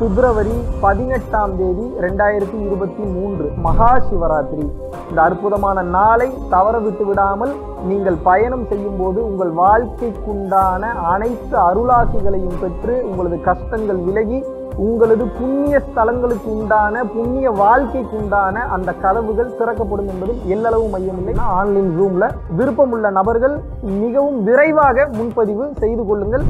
பிப்ரவரி பதினெட்டாம் தேதி ரெண்டாயிரத்தி இருபத்தி மூன்று மகா சிவராத்திரி இந்த அற்புதமான நாளை தவற விட்டு விடாமல் நீங்கள் பயணம் செய்யும் போது உங்கள் வாழ்க்கைக்குண்டான அனைத்து அருளாசிகளையும் பெற்று உங்களது கஷ்டங்கள் விலகி உங்களது புண்ணிய ஸ்தலங்களுக்கு உண்டான புண்ணிய வாழ்க்கைக்கு உண்டான அந்த கதவுகள் திறக்கப்படும் என்பதில் எல்லளவு மையமில்லை. ஆன்லைன் ரூம்ல விருப்பமுள்ள நபர்கள் மிகவும் விரைவாக முன்பதிவு செய்து கொள்ளுங்கள்.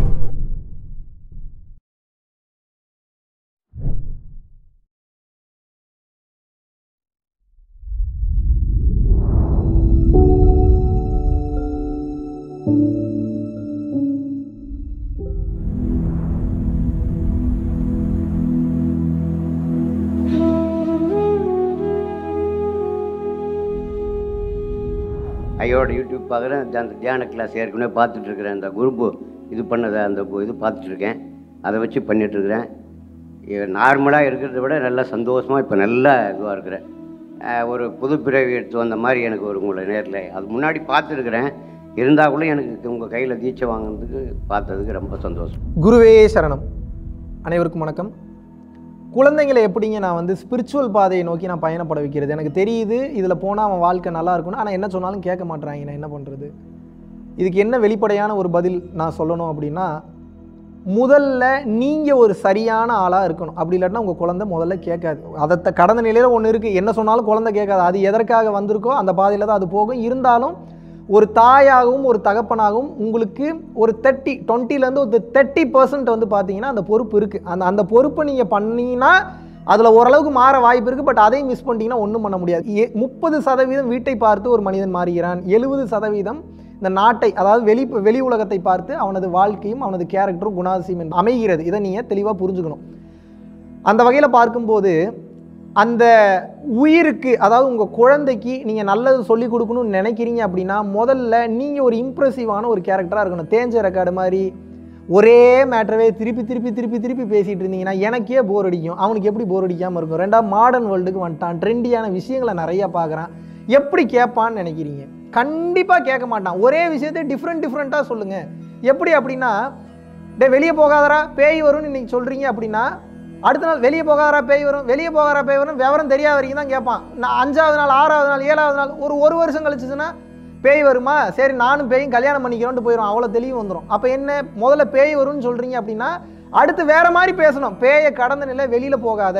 ஐயோட யூடியூப் பார்க்குறேன். அந்த தியான கிளாஸ் ஏற்கனவே பார்த்துட்ருக்குறேன். அந்த குரூப்பு இது பண்ணதை அந்த இது பார்த்துட்ருக்கேன். அதை வச்சு பண்ணிகிட்ருக்குறேன் நார்மலாக இருக்கிறத விட நல்லா சந்தோஷமாக இப்போ நல்லா இதுவாக இருக்கிறேன். ஒரு புது பிறவி எடுத்து வந்த மாதிரி எனக்கு ஒரு உங்களை நேரில் அது முன்னாடி பார்த்துருக்குறேன். இருந்தால் கூட எனக்கு உங்கள் கையில் தீட்சை வாங்கினதுக்கு பார்த்ததுக்கு ரொம்ப சந்தோஷம். குருவே சரணம். அனைவருக்கும் வணக்கம். குழந்தைங்களை எப்படிங்க நான் வந்து ஸ்பிரிச்சுவல் பாதையை நோக்கி நான் பயணப்பட வைக்கிறது? எனக்கு தெரியுது இதில் போனால் அவன் வாழ்க்கை நல்லா இருக்கணும் ஆனால் என்ன சொன்னாலும் கேட்க மாட்டேறாங்க நான் என்ன பண்ணுறது இதுக்கு என்ன வெளிப்படையான ஒரு பதில் நான் சொல்லணும் அப்படின்னா முதல்ல நீங்கள் ஒரு சரியான ஆளாக இருக்கணும். அப்படி இல்லாட்டினா உங்கள் குழந்தை முதல்ல கேட்காது. அதை த- கடந்த நிலையில் ஒன்று இருக்குது என்ன சொன்னாலும் குழந்தை கேட்காது. அது எதற்காக வந்திருக்கோ அந்த பாதையில் தான் அது போகும். இருந்தாலும் ஒரு தாயாகவும் ஒரு தகப்பனாகவும் உங்களுக்கு ஒரு தேர்ட்டி டுவெண்ட்டிலேருந்து ஒரு தேர்ட்டி பர்சன்ட் வந்து பார்த்தீங்கன்னா அந்த பொறுப்பு இருக்குது அந்த அந்த பொறுப்பை நீங்கள் பண்ணீங்கன்னா அதில் ஓரளவுக்கு மாற வாய்ப்பு இருக்குது பட் அதையும் மிஸ் பண்ணிட்டீங்கன்னா ஒன்றும் பண்ண முடியாது. ஏ முப்பது சதவீதம் வீட்டை பார்த்து ஒரு மனிதன் மாறுகிறான். எழுபது சதவீதம் இந்த நாட்டை அதாவது வெளி வெளி உலகத்தை பார்த்து அவனது வாழ்க்கையும் அவனது கேரக்டரும் குணாதிசயம் அமைகிறது. இதை நீங்கள் தெளிவாக புரிஞ்சுக்கணும். அந்த வகையில் பார்க்கும்போது அந்த உயிருக்கு அதாவது உங்கள் குழந்தைக்கு நீங்கள் நல்லது சொல்லி கொடுக்கணும்னு நினைக்கிறீங்க அப்படின்னா முதல்ல நீங்கள் ஒரு இம்ப்ரெசிவான ஒரு கேரக்டராக இருக்கணும். தேஞ்ச ரெக்கார்டு மாதிரி ஒரே மேட்டரவே திருப்பி திருப்பி திருப்பி திருப்பி பேசிகிட்டு இருந்தீங்கன்னா எனக்கே போர் அடிக்கும். அவனுக்கு எப்படி போர் அடிக்காமல் இருக்கும்? ரெண்டாம் மாடர்ன் வேர்ல்டுக்கு வந்துட்டான். ட்ரெண்டியான விஷயங்களை நிறையா பார்க்குறான். எப்படி கேட்பான்னு நினைக்கிறீங்க? கண்டிப்பாக கேட்க மாட்டான். ஒரே விஷயத்தை டிஃப்ரெண்ட் டிஃப்ரெண்ட்டாக சொல்லுங்கள் எப்படி அப்படின்னா டே வெளியே போகாதடா பேய் வரும்னு இன்னைக்கு சொல்கிறீங்க அப்படின்னா அடுத்த நாள் வெளியே போகாரா பேய் வரும்? வெளியே போகாரா பேய் வரும்? விவரம் தெரியாத வரைக்கும் தான் கேட்பான். நான் அஞ்சாவது நாள் ஆறாவது நாள் ஏழாவது நாள் ஒரு ஒரு வருஷம் கழிச்சுச்சுன்னா பேய் வருமா? சரி நானும் பேயும் கல்யாணம் பண்ணிக்கிறோன்ட்டு போயிடும் அவ்வளோ தெளிவு வந்துடும் அப்போ என்ன? முதல்ல பேய் வரும்னு சொல்கிறீங்க அப்படின்னா அடுத்து வேறு மாதிரி பேசணும். பேயை கடந்த நிலை வெளியில் போகாத.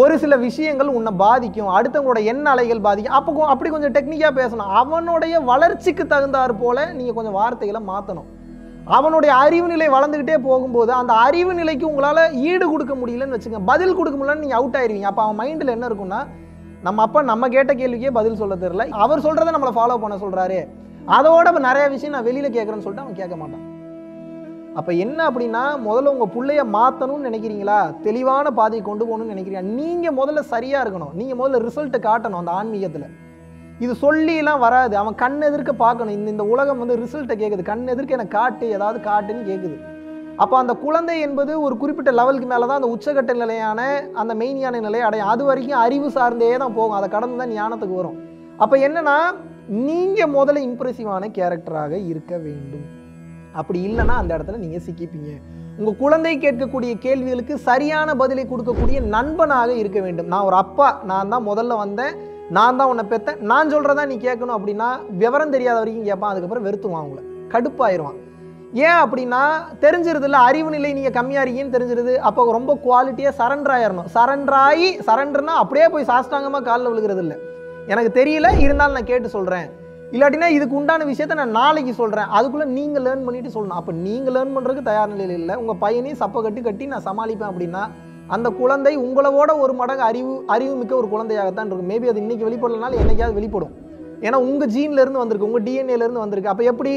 ஒரு சில விஷயங்கள் உன்னை பாதிக்கும். அடுத்தவங்களோட எண்ண அலைகள் பாதிக்கும். அப்போ அப்படி கொஞ்சம் டெக்னிக்காக பேசணும். அவனுடைய வளர்ச்சிக்கு தகுந்தாற் போல் நீங்கள் கொஞ்சம் வார்த்தைகளை மாற்றணும் அவனுடைய அறிவு நிலை வளர்ந்துக்கிட்டே போகும்போது அந்த அறிவு நிலைக்கு உங்களால் ஈடு கொடுக்க முடியலன்னு வச்சுங்க பதில் கொடுக்க முடியலன்னு நீங்கள் அவுட் ஆயிடுவீங்க அப்போ அவன் மைண்டில் என்ன இருக்கும்னா நம்ம அப்பா நம்ம கேட்ட கேள்விக்கே பதில் சொல்ல தெரியல. அவர் சொல்கிறத நம்மளை ஃபாலோ பண்ண சொல்கிறாரு அதோட நிறைய விஷயம் நான் வெளியில் கேட்குறேன்னு சொல்லிட்டு அவன் கேட்க மாட்டான். அப்போ என்ன அப்படின்னா முதல்ல உங்கள் பிள்ளைய மாற்றணும்னு நினைக்கிறீங்களா? தெளிவான பாதையை கொண்டு போகணும்னு நினைக்கிறீங்க நீங்கள் முதல்ல சரியாக இருக்கணும். நீங்கள் முதல்ல ரிசல்ட்டை காட்டணும் அந்த ஆன்மீகத்தில். இது சொல்லிலாம் வராது. அவன் கண் எதிர்க்க பார்க்கணும். இந்த இந்த உலகம் வந்து ரிசல்ட்டை கேட்குது கண் எதிர்க்க எனக்கு காட்டு ஏதாவது காட்டுன்னு கேட்குது அப்போ அந்த குழந்தை என்பது ஒரு குறிப்பிட்ட லெவலுக்கு மேலே தான் அந்த உச்சகட்ட நிலையான அந்த மெயினியான நிலையை அடையும். அது வரைக்கும் அறிவு சார்ந்தே தான் போகும். அதை கடந்து தான் ஞானத்துக்கு வரும். அப்போ என்னன்னா நீங்கள் முதல்ல இம்ப்ரெசிவான கேரக்டராக இருக்க வேண்டும். அப்படி இல்லைன்னா அந்த இடத்துல நீங்கள் சிக்கிப்பீங்க. உங்கள் குழந்தை கேட்கக்கூடிய கேள்விகளுக்கு சரியான பதிலை கொடுக்கக்கூடிய நண்பனாக இருக்க வேண்டும். நான் ஒரு அப்பா நான் தான் முதல்ல வந்தேன். நான் தான் உன்னை பெற்றேன் நான் சொல்கிறதா நீ கேட்கணும் அப்படின்னா விவரம் தெரியாத வரைக்கும் கேட்பான். அதுக்கப்புறம் வெறுத்துவான் அவங்கள. கடுப்பாயிருவான். ஏன் அப்படின்னா தெரிஞ்சிருதுல அறிவு நிலை நீங்கள் கம்மியாக இருக்கீங்கன்னு தெரிஞ்சிருது. அப்போ ரொம்ப குவாலிட்டியாக சரண்டர் ஆயிடணும் சரண்டராகி சரண்டர்னா அப்படியே போய் சாஷ்டாங்கமாக காலில் விழுகிறது இல்லை எனக்கு தெரியல இருந்தாலும் நான் கேட்டு சொல்கிறேன் இல்லாட்டினா இதுக்கு உண்டான விஷயத்த நான் நாளைக்கு சொல்கிறேன் அதுக்குள்ளே நீங்கள் லேர்ன் பண்ணிட்டு சொல்லணும். அப்போ நீங்கள் லேர்ன் பண்ணுறதுக்கு தயார் நிலையில் இல்லை. உங்கள் பையனையும் சப்பை கட்டி கட்டி நான் சமாளிப்பேன் அப்படின்னா அந்த குழந்தை உங்களோட ஒரு மடங்கு அறிவு அறிவு மிக்க ஒரு குழந்தையாகத்தான் இருக்கும். மேபி அது இன்னைக்கு வெளிப்படலனாலும் என்னைக்காவது வெளிப்படும். ஏன்னா உங்கள் ஜீன்லேருந்து வந்திருக்கு உங்கள் டிஎன்ஏலேருந்து வந்திருக்கு. அப்போ எப்படி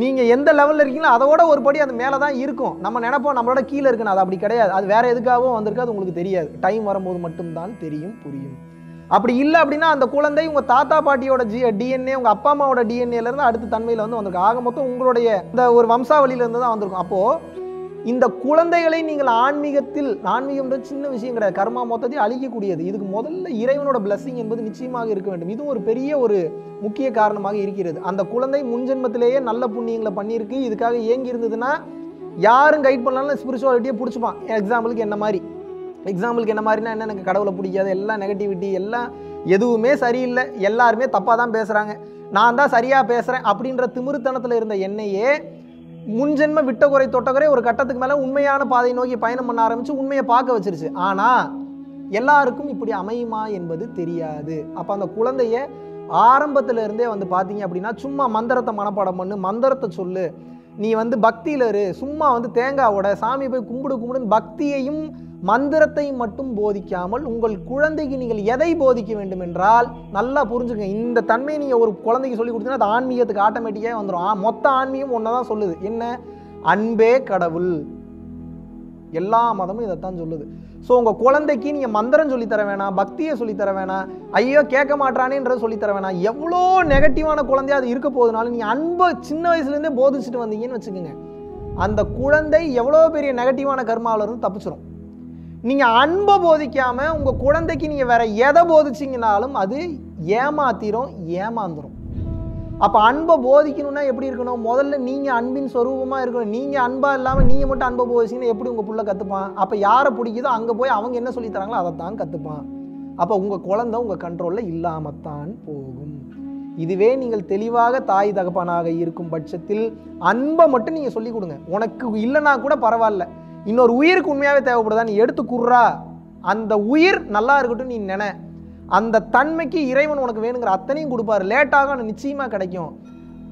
நீங்கள் எந்த லெவலில் இருக்கீங்களோ அதோட ஒரு படி அது மேலே தான் இருக்கும். நம்ம நினைப்போம் நம்மளோட கீழே இருக்குன்னு. அது அப்படி கிடையாது. அது வேறு எதுக்காகவும் வந்திருக்கு அது உங்களுக்கு தெரியாது. டைம் வரும்போது மட்டும்தான் தெரியும் புரியும். அப்படி இல்லை அப்படின்னா அந்த குழந்தை உங்கள் தாத்தா பாட்டியோட ஜி டிஎன்ஏ உங்கள் அப்பா அம்மாவோட டிஎன்ஏலேருந்து அடுத்த தன்மையில் வந்து வந்திருக்கு. ஆக மொத்தம் உங்களுடைய இந்த ஒரு வம்சாவளியிலேருந்து தான் வந்திருக்கும். அப்போது இந்த குழந்தைகளை நீங்கள் ஆன்மீகத்தில் ஆன்மீகம்ன்றது சின்ன விஷயம் கிடையாது. கர்மா மொத்தத்தை அழிக்கக்கூடியது. இதுக்கு முதல்ல இறைவனோட பிளஸ்ஸிங் என்பது நிச்சயமாக இருக்க வேண்டும். இதுவும் ஒரு பெரிய ஒரு முக்கிய காரணமாக இருக்கிறது. அந்த குழந்தை முன்ஜென்மத்திலேயே நல்ல புண்ணியங்களை பண்ணியிருக்கு. இதுக்காக ஏங்கி இருந்ததுன்னா யாரும் கைட் பண்ணாலும் ஸ்பிரிச்சுவாலிட்டியை பிடிச்சிப்பான். எக்ஸாம்பிளுக்கு என்ன மாதிரி? எக்ஸாம்பிளுக்கு என்ன மாதிரினா என்ன எனக்கு கடவுளை பிடிக்காது எல்லாம் நெகட்டிவிட்டி எல்லாம் எதுவுமே சரியில்லை. எல்லாருமே தப்பாக தான் பேசுகிறாங்க நான் தான் சரியாக பேசுகிறேன் அப்படின்ற திமிருத்தனத்தில் இருந்த என்னையே முன்ஜென்ம விட்ட குறை தொட்ட குறை ஒரு கட்டத்துக்கு மேலே உண்மையான பாதையை நோக்கி பயணம் பண்ண ஆரம்பித்து உண்மையை பார்க்க வச்சிருச்சு. ஆனால் எல்லாருக்கும் இப்படி அமையுமா என்பது தெரியாது. அப்போ அந்த குழந்தைய ஆரம்பத்துல இருந்தே வந்து பார்த்தீங்க அப்படின்னா சும்மா மந்திரத்தை மனப்பாடம் பண்ணு மந்திரத்தை சொல்லு. நீ வந்து பக்தியில் இரு. சும்மா வந்து தேங்காவோட சாமி போய் கும்பிடு கும்பிடுன்னு பக்தியையும் மந்திரத்தை மட்டும் போதிக்காமல் உங்கள் குழந்தைக்கு நீங்கள் எதை போதிக்க வேண்டும் என்றால் நல்லா புரிஞ்சுக்கங்க. இந்த தன்மையை நீங்கள் ஒரு குழந்தைக்கு சொல்லி கொடுத்தீங்கன்னா அது ஆன்மீகத்துக்கு ஆட்டோமேட்டிக்காக வந்துடும் ஆ, மொத்த ஆன்மீகம் ஒன்றை தான் சொல்லுது. என்ன? அன்பே கடவுள். எல்லா மதமும் இதைத்தான் சொல்லுது. ஸோ உங்கள் குழந்தைக்கு நீங்கள் மந்திரம் சொல்லித் தர வேணாம் பக்தியை சொல்லித்தர வேணாம் ஐயோ கேட்க மாட்டானேன்றது சொல்லித் தர வேணாம். எவ்வளோ நெகட்டிவான குழந்தையா அது இருக்க போகுதுனாலும் நீங்கள் அன்பை சின்ன வயசுலேருந்தே போதிச்சுட்டு வந்தீங்கன்னு வச்சுக்கோங்க. அந்த குழந்தை எவ்வளோ பெரிய நெகட்டிவான கர்மாவிலிருந்து தப்பிச்சிடும் நீங்கள் அன்பை போதிக்காமல் உங்கள் குழந்தைக்கு நீங்கள் வேற எதை போதிச்சிங்கனாலும் அது ஏமாத்திரும் ஏமாந்துடும் அப்போ அன்பை போதிக்கணும்னா எப்படி இருக்கணும்? முதல்ல நீங்கள் அன்பின் சொரூபமாக இருக்கணும். நீங்கள் அன்பாக இல்லாமல் நீங்கள் மட்டும் அன்பை போதிச்சிங்கன்னா எப்படி உங்கள் பிள்ளை கற்றுப்பான் அப்போ யாரை பிடிக்குதோ அங்கே போய் அவங்க என்ன சொல்லித்தராங்களோ அதை தான் கற்றுப்பான் அப்போ உங்கள் குழந்தை உங்கள் கண்ட்ரோலில் இல்லாமத்தான் போகும். இதுவே நீங்கள் தெளிவாக தாய் தகப்பனாக இருக்கும் பட்சத்தில் அன்பை மட்டும் நீங்கள் சொல்லிக் கொடுங்க. உனக்கு இல்லைனா கூட பரவாயில்ல. இன்னொரு உயிருக்கு உண்மையாகவே தேவைப்படுதா? நீ எடுத்து குர்றா அந்த உயிர் நல்லா இருக்கட்டும் நீ நினை. அந்த தன்மைக்கு இறைவன் உனக்கு வேணுங்கிற அத்தனையும் கொடுப்பாரு. லேட்டாக நிச்சயமாக கிடைக்கும்.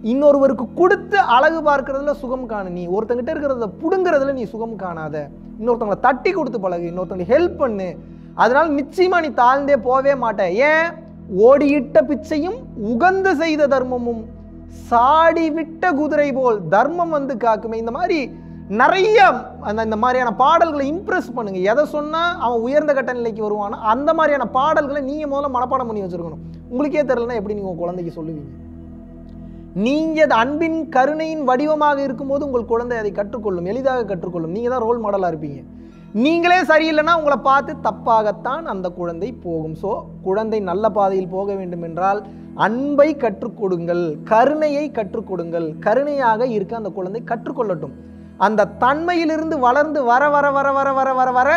இன்னொருவருக்கு கொடுத்து அழகு பார்க்கறதுல சுகம் காணு நீ. ஒருத்தங்கிட்ட இருக்கிறத புடுங்கிறதுல நீ சுகம் காணாத. இன்னொருத்தவங்களை தட்டி கொடுத்து பழகு. இன்னொருத்தவங்களுக்கு ஹெல்ப் பண்ணு. அதனால நிச்சயமாக நீ தாழ்ந்தே போவே மாட்ட. ஏன்? ஓடியிட்ட பிச்சையும் உகந்து செய்த தர்மமும். சாடி விட்ட குதிரை போல் தர்மம் வந்து காக்குமே. இந்த மாதிரி நிறைய அந்த இந்த மாதிரியான பாடல்களை இம்ப்ரெஸ் பண்ணுங்க. எதை சொன்னால் அவன் உயர்ந்த கட்ட நிலைக்கு வருவானோ அந்த மாதிரியான பாடல்களை நீங்கள் முதல்ல மனப்பாடம் பண்ணி வச்சிருக்கணும். உங்களுக்கே தெரிலனா எப்படி நீங்க உங்கள் குழந்தைக்கு சொல்லுவீங்க? நீங்க அது அன்பின் கருணையின் வடிவமாக இருக்கும்போது உங்கள் குழந்தை அதை கற்றுக்கொள்ளும் எளிதாக கற்றுக்கொள்ளும். நீங்கள் தான் ரோல் மாடலாக இருப்பீங்க. நீங்களே சரியில்லைன்னா உங்களை பார்த்து தப்பாகத்தான் அந்த குழந்தை போகும். ஸோ குழந்தை நல்ல பாதையில் போக வேண்டும் என்றால் அன்பை கற்றுக்கொடுங்கள் கருணையை கற்றுக்கொடுங்கள் கருணையாக இருக்க அந்த குழந்தை கற்றுக்கொள்ளட்டும். அந்த தன்மையிலிருந்து வளர்ந்து வர வர வர வர வர வர வர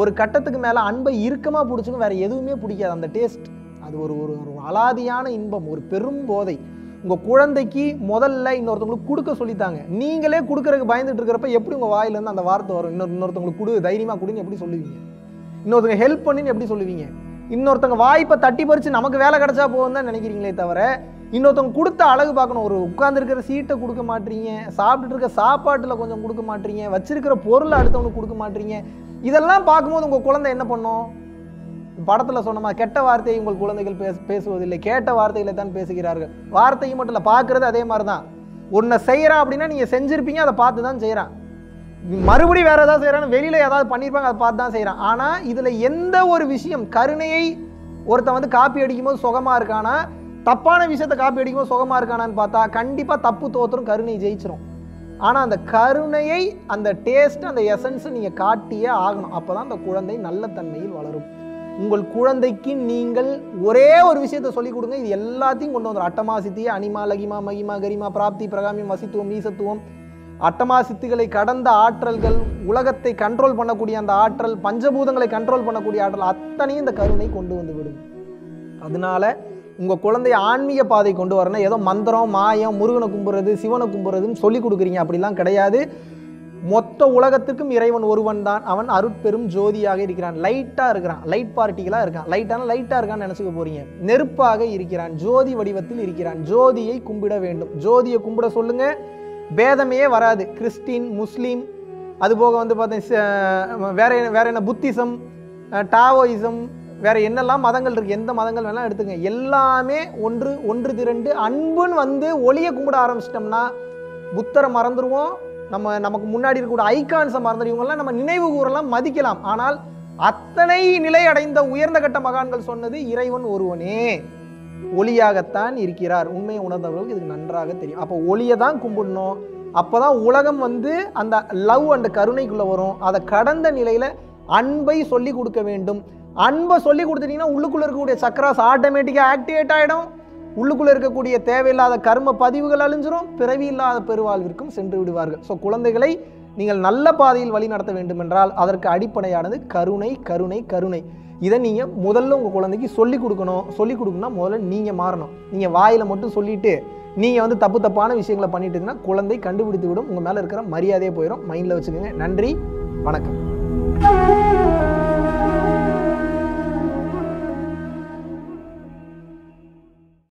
ஒரு கட்டத்துக்கு மேலே அன்பை இறுக்கமாக பிடிச்சிக்கும். வேறு எதுவுமே பிடிக்காது. அந்த டேஸ்ட். அது ஒரு ஒரு ஒரு அலாதியான இன்பம் ஒரு பெரும் போதை. உங்கள் குழந்தைக்கு முதல்ல இன்னொருத்தவங்களுக்கு கொடுக்க சொல்லித்தாங்க. நீங்களே கொடுக்கறதுக்கு பயந்துட்டு இருக்கிறப்ப எப்படி உங்கள் வாயிலேருந்து அந்த வார்த்தை வரும்? இன்னொரு இன்னொருத்தவங்களுக்கு கொடு தைரியமாக கொடுன்னு எப்படி சொல்லுவீங்க? இன்னொருத்தங்க ஹெல்ப் பண்ணின்னு எப்படி சொல்லுவீங்க? இன்னொருத்தங்க வாய்ப்பை தட்டி பறித்து நமக்கு வேலை கிடச்சா போகும் தான் நினைக்கிறீங்களே தவிர இன்னொருத்தவங்க கொடுத்த அழகு பார்க்கணும். ஒரு உட்காந்துருக்கிற சீட்டை கொடுக்க மாட்டீங்க. சாப்பிட்டுட்டு இருக்க சாப்பாட்டில் கொஞ்சம் கொடுக்க மாட்டீங்க. வச்சிருக்கிற பொருளை அடுத்தவனுக்கு கொடுக்க மாட்டீங்க. இதெல்லாம் பார்க்கும்போது உங்கள் குழந்தை என்ன பண்ணும்? படத்தில் சொன்னமா கெட்ட வார்த்தையை உங்கள் குழந்தைகள் பேச பேசுவதில்லை. கேட்ட வார்த்தைகளை தான் பேசுகிறார்கள். வார்த்தையும் மட்டும் இல்லை பார்க்குறது அதே மாதிரி தான் ஒன்றை செய்கிறான் அப்படின்னா நீங்கள் செஞ்சுருப்பீங்க அதை பார்த்து தான் செய்கிறான் மறுபடியும் வேற ஏதாவது செய்கிறான்னு வெளியில் ஏதாவது பண்ணியிருப்பாங்க அதை பார்த்து தான் செய்கிறான் ஆனால் இதில் எந்த ஒரு விஷயம் கருணையை ஒருத்தன் வந்து காப்பி அடிக்கும்போது சுகமாக இருக்கானா? தப்பான விஷயத்த காப்பி அடிக்கும்போது சுகமாக இருக்கானான்னு பார்த்தா கண்டிப்பாக தப்பு தோத்துரும் கருணை ஜெயிச்சிரும். ஆனால் அந்த கருணையை அந்த டேஸ்ட் அந்த எசன்ஸை நீங்கள் காட்டியே ஆகணும். அப்போ தான் அந்த குழந்தை நல்ல தன்மையில் வளரும். உங்கள் குழந்தைக்கு நீங்கள் ஒரே ஒரு விஷயத்த சொல்லிக் கொடுங்க. இது எல்லாத்தையும் கொண்டு வந்துடும் அட்டமா சித்தி அனிமா லகிமா மகிமா கரிமா பிராப்தி பிரகாமியம் வசித்துவம் மீசத்துவம் அட்டமா சித்திகளை கடந்த ஆற்றல்கள் உலகத்தை கண்ட்ரோல் பண்ணக்கூடிய அந்த ஆற்றல் பஞ்சபூதங்களை கண்ட்ரோல் பண்ணக்கூடிய ஆற்றல் அத்தனையும் இந்த கருணை கொண்டு வந்து விடும். அதனால உங்கள் குழந்தைய ஆன்மீக பாதை கொண்டு வரணும். ஏதோ மந்திரம் மாயம் முருகனை கும்புறது சிவனை கும்புறதுன்னு சொல்லி கொடுக்குறீங்க. அப்படிலாம் கிடையாது. மொத்த உலகத்துக்கும் இறைவன் ஒருவன் தான். அவன் அருட்பெரும் ஜோதியாக இருக்கிறான். லைட்டாக இருக்கிறான். லைட் பார்ட்டிகளாக இருக்கான். லைட்டான லைட்டாக இருக்கான்னு நினச்சிக்க போகிறீங்க நெருப்பாக இருக்கிறான். ஜோதி வடிவத்தில் இருக்கிறான். ஜோதியை கும்பிட வேண்டும். ஜோதியை கும்பிட சொல்லுங்கள் பேதமையே வராது. கிறிஸ்டின் முஸ்லீம் அதுபோக வந்து பார்த்தீங்க வேற என்ன- வேற என்ன புத்திசம் டாவோயிசம் வேற என்னெல்லாம் மதங்கள் இருக்கு எந்த மதங்கள் வேணாலும் எடுத்துங்க. எல்லாமே ஒன்று ஒன்று திரண்டு அன்புன்னு வந்து ஒளியை கும்பிட ஆரம்பிச்சிட்டோம்னா புத்தரை மறந்துடுவோம் நம்ம நமக்கு முன்னாடி இருக்கக்கூடிய ஐகான்ஸை மறந்துடும் இவங்கெல்லாம் நம்ம நினைவு கூறலாம் மதிக்கலாம். ஆனால் அத்தனை நிலை அடைந்த உயர்ந்த கட்ட மகான்கள் சொன்னது இறைவன் ஒருவனே. ஒளியாகத்தான் இருக்கிறார். உண்மையை உணர்ந்தவர்களுக்கு இதுக்கு நன்றாக தெரியும். அப்போ ஒளியை தான் கும்பிடணும். அப்பதான் உலகம் வந்து அந்த லவ் அண்ட் கருணைக்குள்ளே வரும். அதை கடந்த நிலையில் அன்பை சொல்லி கொடுக்க வேண்டும். அன்பை சொல்லி கொடுத்துட்டீங்கன்னா உள்ளுக்குள்ளே இருக்கக்கூடிய சக்கராஸ் ஆட்டோமேட்டிக்காக ஆக்டிவேட் ஆகிடும் உள்ளுக்குள்ளே இருக்கக்கூடிய தேவையில்லாத கர்ம பதிவுகள் அழிஞ்சிரும். பிறவி இல்லாத பெருவாழ்விற்கும் சென்று விடுவார்கள். ஸோ குழந்தைகளை நீங்கள் நல்ல பாதையில் வழி நடத்த வேண்டுமென்றால் அதற்கு அடிப்படையானது கருணை கருணை கருணை. இதை நீங்கள் முதல்ல உங்கள் குழந்தைக்கு சொல்லிக் கொடுக்கணும். சொல்லிக் கொடுக்கணும்னா முதல்ல நீங்கள் மாறணும். நீங்கள் வாயில் மட்டும் சொல்லிட்டு நீங்கள் வந்து தப்பு தப்பான விஷயங்களை பண்ணிட்டு இருந்தீங்கன்னா குழந்தை கண்டுபிடித்து விடும். உங்கள் மேலே இருக்கிற மரியாதையே போயிடும் மைண்டில் வச்சுக்கோங்க. நன்றி. வணக்கம்.